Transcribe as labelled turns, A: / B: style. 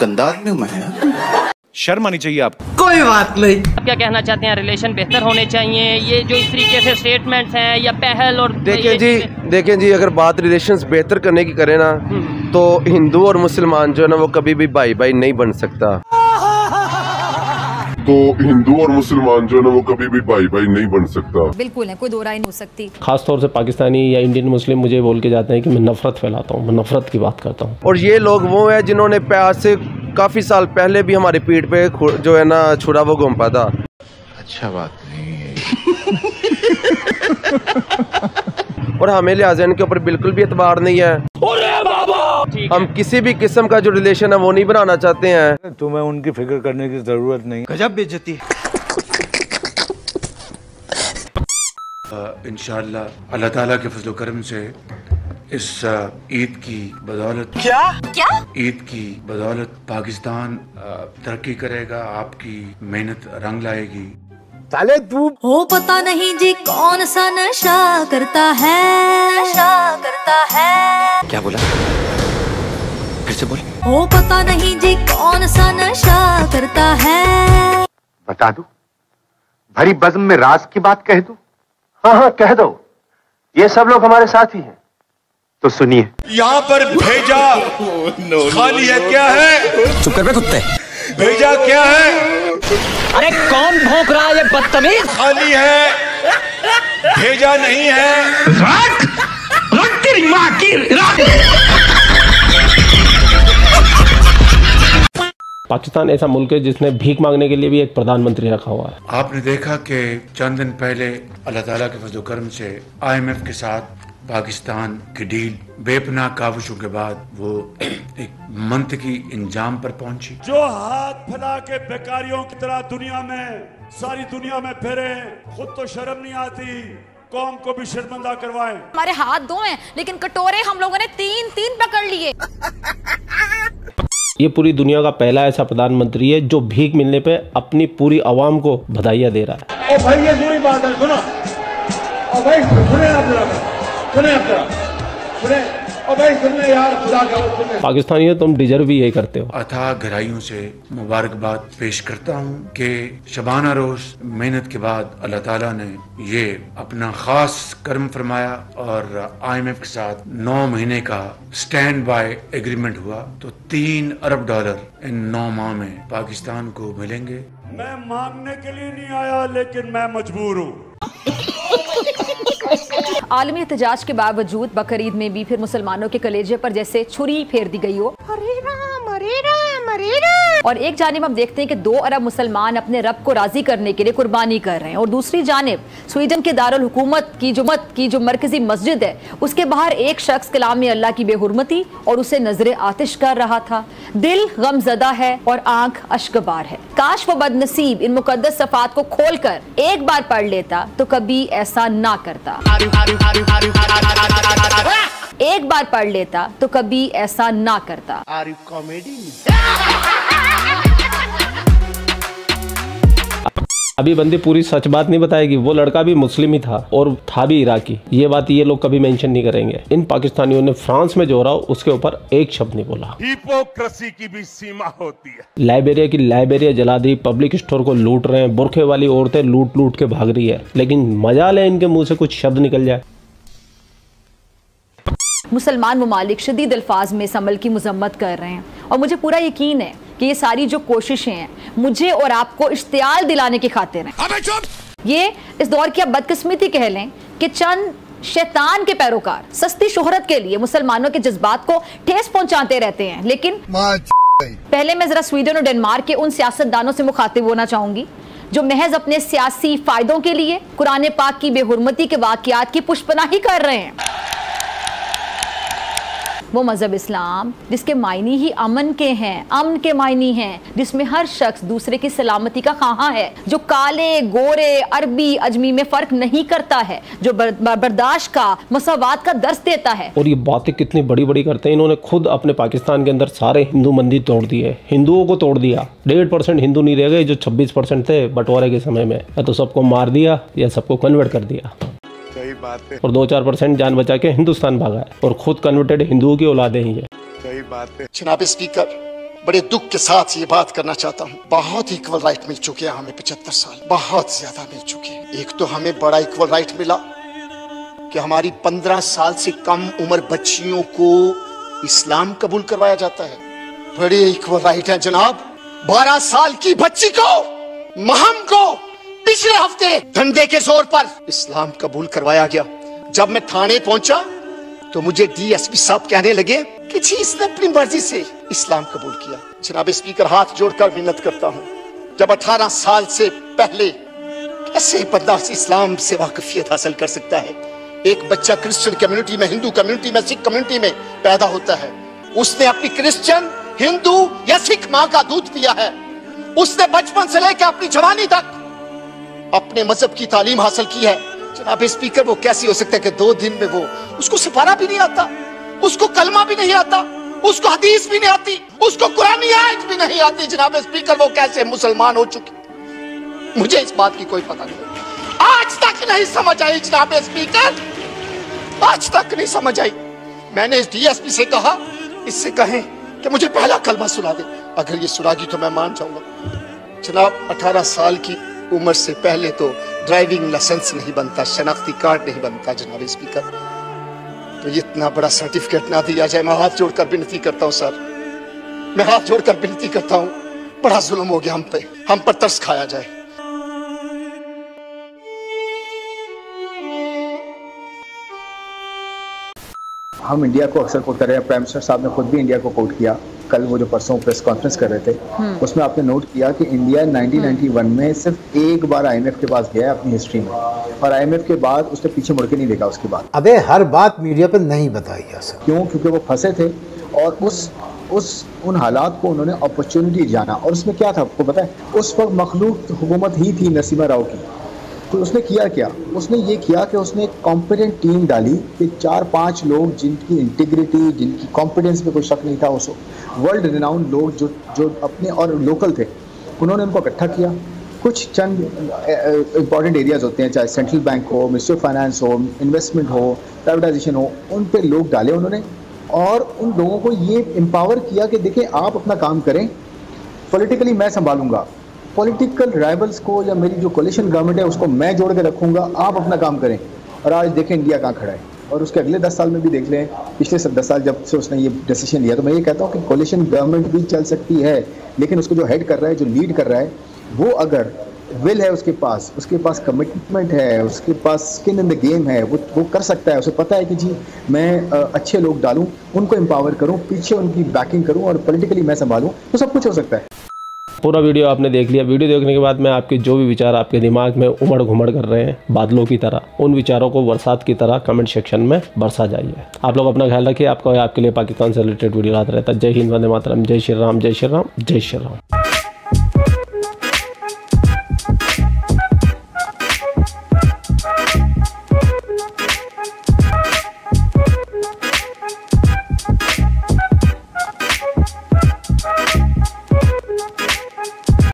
A: गंदा आदमी हूँ मैं
B: शर्म आनी चाहिए आप
C: कोई बात नहीं।
D: आप क्या कहना चाहते हैं रिलेशन बेहतर होने चाहिए? ये जो इस तरीके से स्टेटमेंट्स हैं या पहल और
E: देखें जी
D: देखिए
E: देखें जी अगर बात रिलेशंस बेहतर करने की करें ना तो हिंदू और मुसलमान जो है ना वो कभी भी भाई भाई नहीं बन सकता।
F: तो हिंदू और मुसलमान जो है ना वो कभी भी भाई भाई नहीं बन सकता।
G: बिल्कुल है कोई दो राय नहीं हो सकती।
H: खास तौर से पाकिस्तानी या इंडियन मुस्लिम मुझे बोल के जाते हैं कि मैं नफरत फैलाता हूँ मैं नफरत की बात करता हूँ।
E: और ये लोग वो है जिन्होंने प्यार से काफ़ी साल पहले भी हमारी पीठ पे जो है ना छुरा वो घूम पाता
A: अच्छा बात नहीं है
E: और हमें लिहाजा इनके ऊपर बिल्कुल भी एतबार नहीं है। हम किसी भी किस्म का जो रिलेशन है वो नहीं बनाना चाहते हैं।
B: तुम्हें उनकी फ़िक्र करने की ज़रूरत नहीं।
C: गजब बेइज्जती।
I: इंशाल्लाह अल्लाह ताला के फजल करम से इस ईद की बदौलत
C: क्या?
G: क्या?
I: ईद की बदौलत पाकिस्तान तरक्की करेगा आपकी मेहनत रंग लाएगी।
C: साले तू
G: हो पता नहीं जी कौन सा नशा करता है। नशा करता है।
A: क्या बोला? फिर से बोल।
G: हो पता नहीं जी कौन सा नशा करता है।
J: बता दू। भरी बज्म में राज की बात कह दू। हाँ हाँ कह दो। ये सब लोग हमारे साथ ही। हैं तो सुनिए।
B: यहाँ पर भेजा खाली है क्या है?
A: चुप कर बे कुत्ते।
B: भेजा क्या है?
D: अरे कौन भौंक रहा है ये बदतमीज?
B: खाली है। भेजा नहीं है।
H: पाकिस्तान ऐसा मुल्क है जिसने भीख मांगने के लिए भी एक प्रधानमंत्री रखा हुआ है।
I: आपने देखा कि चंद दिन पहले अल्लाह ताला के फजल करम से आईएमएफ के साथ पाकिस्तान की डील बेपना काविशों के बाद वो एक मंथ की इंजाम पर पहुँची।
B: जो हाथ फैला के बेकारियों की तरह दुनिया में सारी दुनिया में फिरे खुद तो शर्म नहीं आती कौम को भी शर्मिंदा करवाएँ।
G: हमारे हाथ दो हैं लेकिन कटोरे हम लोगों ने तीन तीन पकड़ लिए।
H: ये पूरी दुनिया का पहला ऐसा प्रधानमंत्री है जो भीख मिलने पे अपनी पूरी आवाम को बधाइयाँ दे रहा है।
B: ओ भाई, ये बुरी बात है, सुनो। ओ भाई, सुने आप जरा, सुने आप जरा, सुने। ओ भाई सुनने यार खुदा का सुनने
H: पाकिस्तानियों तुम डिजर्व भी यही करते हो।
I: अथा गहराइयों से मुबारकबाद पेश करता हूँ कि शबाना रोज मेहनत के बाद अल्लाह ताला ने ये अपना खास कर्म फरमाया और आईएमएफ के साथ नौ महीने का स्टैंड बाय एग्रीमेंट हुआ। तो तीन अरब डॉलर इन नौ माह में पाकिस्तान को मिलेंगे।
B: मैं मांगने के लिए नहीं आया लेकिन मैं मजबूर हूँ।
G: आलमी एहतजाज के बावजूद बकरीद में भी फिर मुसलमानों के कलेजे पर जैसे छुरी फेर दी गई हो। और एक जानब हम देखते हैं कि दो अरब मुसलमान अपने रब को राज़ी करने के लिए कुर्बानी कर रहे हैं। और दूसरी जानब, स्वीडन के दारुल हुकूमत की जो मत की जो मरकजी मस्जिद है, उसके बाहर एक शख्स कलाम अल्लाह की बेहरमती और उसे नज़र आतिश कर रहा था। दिल गमजदा है और आँख अशकबार है। काश वो बदनसीब इन मुकदस सफात को खोल कर एक बार पढ़ लेता तो कभी ऐसा ना करता। बार पढ़ लेता तो कभी ऐसा ना करता।
H: अभी बंदी पूरी सच बात नहीं बताएगी वो लड़का भी मुस्लिम ही था और था भी इराकी। ये बात ये लोग कभी मेंशन नहीं करेंगे। इन पाकिस्तानियों ने फ्रांस में जो रहा उसके ऊपर एक शब्द नहीं बोला।
B: हिपोक्रेसी की भी सीमा होती है।
H: लाइब्रेरिया की लाइब्रेरिया जला दी पब्लिक स्टोर को लूट रहे हैं। बुरखे वाली औरतें लूट लूट के भाग रही है। लेकिन मज़ा ले इनके मुँह से कुछ शब्द निकल जाए।
G: मुसलमान ममालिक शदीद अल्फाज में इस अमल की मजम्मत कर रहे हैं। और मुझे पूरा यकीन है कि ये सारी जो कोशिशें हैं मुझे और आपको इश्तियाल दिलाने की खातिर हैं। ये इस दौर की आप बदकिस्मती कह लें कि चंद शैतान के पैरोकार सस्ती शोहरत के लिए मुसलमानों के जज्बात को ठेस पहुंचाते रहते हैं। लेकिन पहले मैं जरा स्वीडन और डेनमार्क के उन सियासतदानों से मुखातिब होना चाहूँगी जो महज अपने सियासी फायदों के लिए कुरान पाक की बेहरमती के वाकयात की पुष्पनाही कर रहे हैं। वो मज़हब इस्लाम जिसके मायने ही अमन के हैं अमन के मायने हैं जिसमें हर शख्स दूसरे की सलामती का खाहा है जो काले गोरे अरबी अजमी में फ़र्क नहीं करता है जो बर, बर, बर्दाश्त का मसावात का दर्स देता है।
H: और ये बातें कितनी बड़ी बड़ी करते हैं इन्होंने खुद अपने पाकिस्तान के अंदर सारे हिंदू मंदिर तोड़ दिए हिंदुओं को तोड़ दिया। डेढ़ परसेंट हिंदू नहीं रह गए जो छब्बीस परसेंट थे बंटवारे के समय में। या तो सबको मार दिया या सबको कन्वर्ट कर दिया।
B: बात है।
H: और दो चार परसेंट जान बचा के हिंदुस्तान भागा है और खुद कन्वर्टेड हिंदुओं की औलादे ही है।
B: सही बात है।
A: जनाब स्पीकर
K: बड़े दुख के साथ ये बात करना चाहता हूँ। बहुत इक्वल राइट मिल चुके हैं हमें पचहत्तर साल। बहुत ज़्यादा मिल चुके हैं। एक तो हमें बड़ा इक्वल राइट मिला कि हमारी पंद्रह साल से कम उम्र बच्चियों को इस्लाम कबूल करवाया जाता है। बड़े इक्वल राइट है जनाब। बारह साल की बच्ची को महम को पिछले हफ़्ते धंधे के ज़ोर पर इस्लाम कबूल करवाया गया। जब मैं थाने पहुँचा तो मुझे डीएसपी साहब कहने लगे कि जी, इसने अपनी मर्ज़ी से इस्लाम कबूल किया। जनाब, स्पीकर, हाथ जोड़कर विनत करता हूँ। जब 18 साल से पहले कैसे बंदा इस्लाम से वाकफियत हासिल कर सकता है? एक बच्चा क्रिश्चियन कम्युनिटी में, हिंदू कम्युनिटी में, सिख कम्युनिटी में पैदा होता है। उसने अपनी क्रिश्चियन, हिंदू या सिख माँ का दूध पिया है। उसने बचपन से लेकर अपनी जवानी तक अपने मज़हब की तालीम हासिल की है। जनाब स्पीकर वो कैसे हो सकता है कि दो दिन में वो उसको सिपारा भी नहीं आता, उसको कलमा भी नहीं आता, उसको हदीस भी नहीं आती, उसको कुरानी आयत भी नहीं आती। जनाब स्पीकर वो कैसे मुसलमान हो चुके? मुझे इस बात की कोई पता नहीं। आज तक नहीं समझ आई जनाब स्पीकर आज तक नहीं समझ आई। मैंने इस डीएसपी से कहा, इससे कहें कि मुझे पहला कलमा सुना दे। अगर ये सुनागी तो मैं मान जाऊँगा। जनाब 18 साल की उम्र से पहले तो ड्राइविंग लाइसेंस नहीं बनता, शनाख्ती कार्ड नहीं बनता, जनाब स्पीकर। तो इतना बड़ा सर्टिफिकेट ना दिया जाए। मैं हाथ जोड़कर विनती करता हूँ, सर। मैं हाथ जोड़कर विनती करता हूँ, बड़ा जुल्म हो गया हम पे। हम पर तरस खाया जाए।
C: हम इंडिया को अक्सर कोट कर रहे हैं। प्राइम मिनिस्टर साहब ने खुद भी इंडिया को कोट किया। कल वो जो परसों प्रेस कॉन्फ्रेंस कर रहे थे
L: हम्म।
C: उसमें आपने नोट किया कि इंडिया 1991 में सिर्फ़ एक बार आईएमएफ के पास गया है अपनी हिस्ट्री में। और आईएमएफ के बाद उसने पीछे मुड़ के नहीं देखा उसके बाद।
L: अबे हर बात मीडिया पर नहीं बताई जा सकती।
C: क्यों? क्योंकि वो फंसे थे और उस उस उन हालात को उन्होंने अपॉर्चुनिटी जाना। और उसमें क्या था आपको पता है? उस वक्त मखलूक हुकूमत ही थी नसीमा राव की। तो उसने किया क्या? उसने ये किया कि उसने एक कॉम्पिटेंट टीम डाली कि चार पाँच लोग जिनकी इंटीग्रिटी जिनकी कॉम्पिटेंस में कोई शक नहीं था उस वर्ल्ड रिनाउंड लोग जो जो अपने और लोकल थे, उन्होंने उनको इकट्ठा किया। कुछ चंद इंपॉर्टेंट एरियाज़ होते हैं, चाहे सेंट्रल बैंक हो मिनिस्ट्री ऑफ़ फाइनेंस हो इन्वेस्टमेंट हो प्राइवेटाइजेशन हो, उन पर लोग डाले उन्होंने। और उन लोगों को ये एम्पावर किया कि देखें आप अपना काम करें। पॉलिटिकली मैं संभालूँगा। पॉलिटिकल राइवल्स को या मेरी जो कोलिशन गवर्नमेंट है, उसको मैं जोड़ के रखूँगा। आप अपना काम करें। और आज देखें इंडिया कहाँ खड़ा है। और उसके अगले दस साल में भी देख लें। पिछले सब दस साल जब से उसने ये डिसीज़न लिया तो मैं ये कहता हूँ कि कोलिशन गवर्नमेंट भी चल सकती है, लेकिन उसको जो हेड कर रहा है, जो लीड कर रहा है, वो अगर विल है उसके पास उसके पास कमिटमेंट है, उसके पास स्किन इन द गेम है, वो वो कर सकता है। उसे पता है कि जी, मैं अच्छे लोग डालूं, उनको एम्पावर करूँ, पीछे उनकी बैकिंग करूँ और पॉलिटिकली मैं संभालूं तो सब कुछ हो सकता है।
H: पूरा वीडियो आपने देख लिया। वीडियो देखने के बाद में आपके जो भी विचार आपके दिमाग में उमड़ घुमड़ कर रहे हैं, बादलों की तरह, उन विचारों को बरसात की तरह कमेंट सेक्शन में बरसा जाइए। आप लोग अपना ख्याल रखिए। आपका, आपके लिए पाकिस्तान से रिलेटेड वीडियो आता रहता है। जय हिंद, वंदे मातरम। जय श्री राम, जय श्री राम, जय श्री राम।